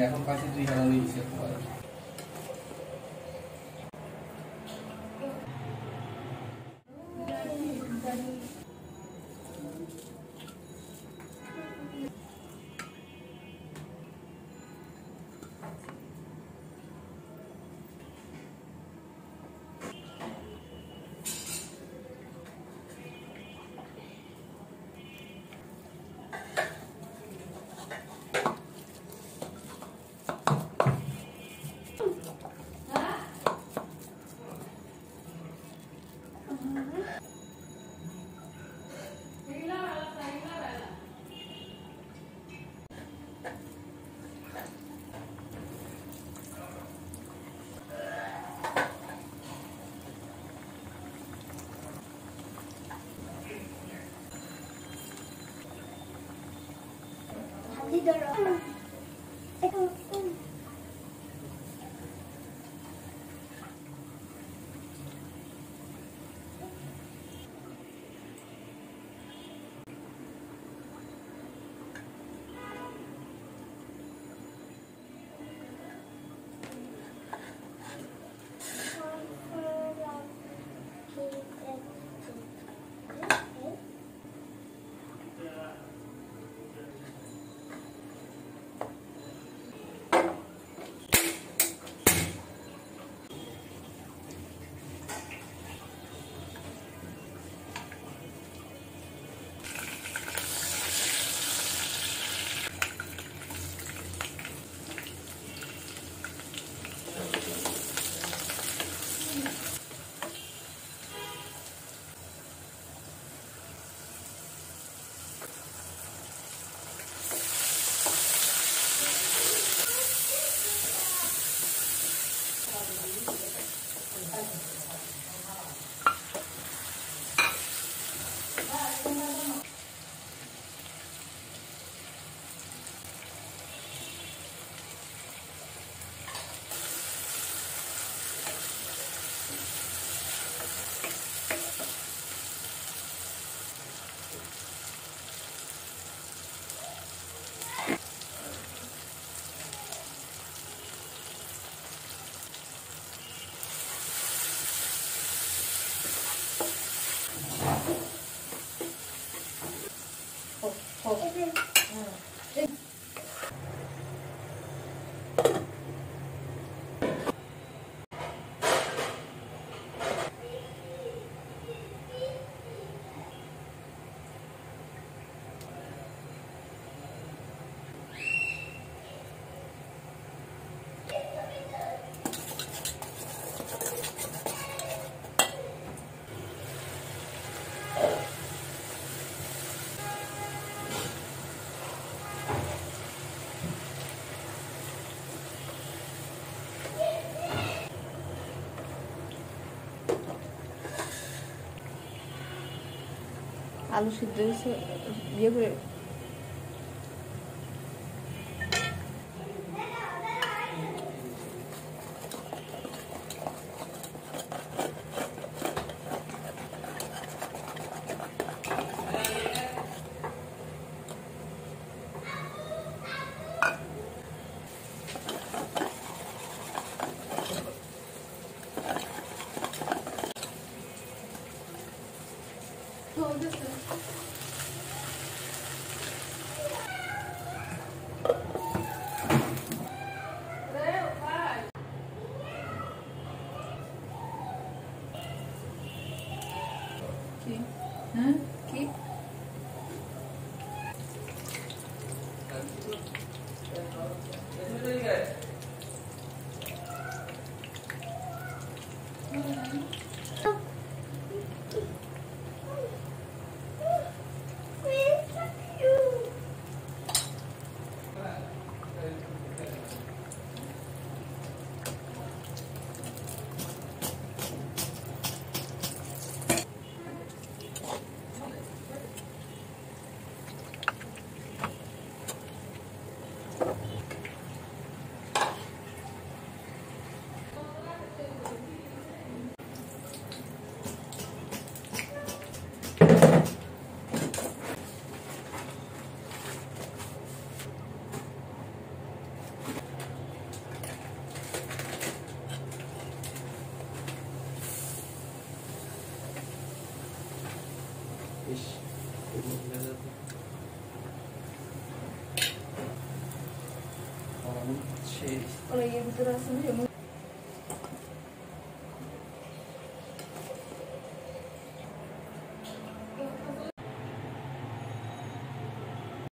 然后发现对象 passing Didora. Ito. আলু সিদ্ধ হয়েছে ইয়ে করে 我就是。iş. Onun şey... Oraya bir durasın diyor mu?